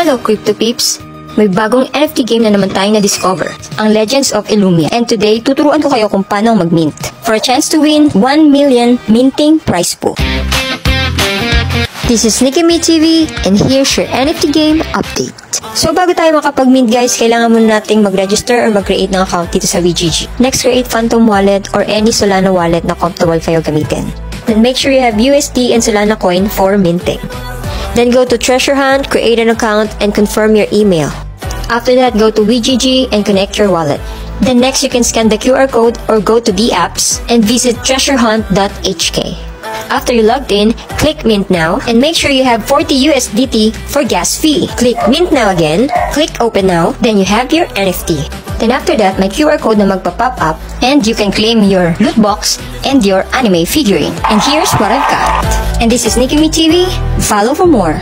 Hello Crypto Peeps! May bagong NFT game na naman tayong na-discover, ang Legends of Illumia. And today, tuturuan ko kayo kung paano mag-mint. For a chance to win 1 million minting prize pool. This is Nikki Me TV, and here's your NFT game update. So bago tayo makapag-mint guys, kailangan muna nating mag-register or mag-create ng account dito sa VGG. Next, create Phantom Wallet or any Solana wallet na comfortable kayo gamitin. Then make sure you have USD and Solana coin for minting. Then go to Treasure Hunt, create an account, and confirm your email. After that, go to VGG and connect your wallet. Then next, you can scan the QR code or go to the apps and visit treasurehunt.hk. After you logged in, click Mint Now and make sure you have 40 USDT for gas fee. Click Mint Now again, click Open Now, then you have your NFT. Then after that, may QR code na magpa-pop up and you can claim your loot box and your anime figurine. And here's what I've got. And this is Nikki Me TV. Follow for more.